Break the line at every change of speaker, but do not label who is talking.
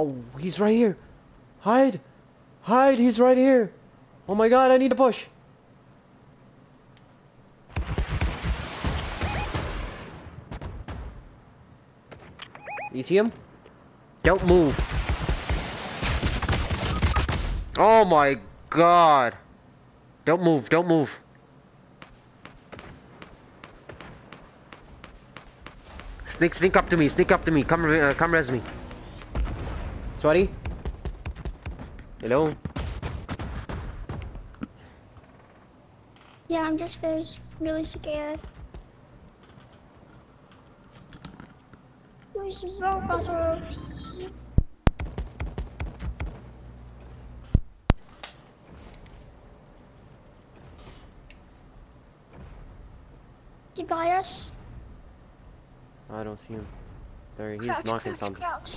Oh, he's right here. Hide. Hide, he's right here. Oh my god, I need to push. You see him? Don't move. Oh my god. Don't move, don't move. Sneak, sneak up to me, sneak up to me. Come, uh, come res me. Sorry? Hello?
Yeah, I'm just very, really scared. Where's the robot? He by us?
I don't see him. There, he's
Crouch,
knocking
crouch,
something.
crouch.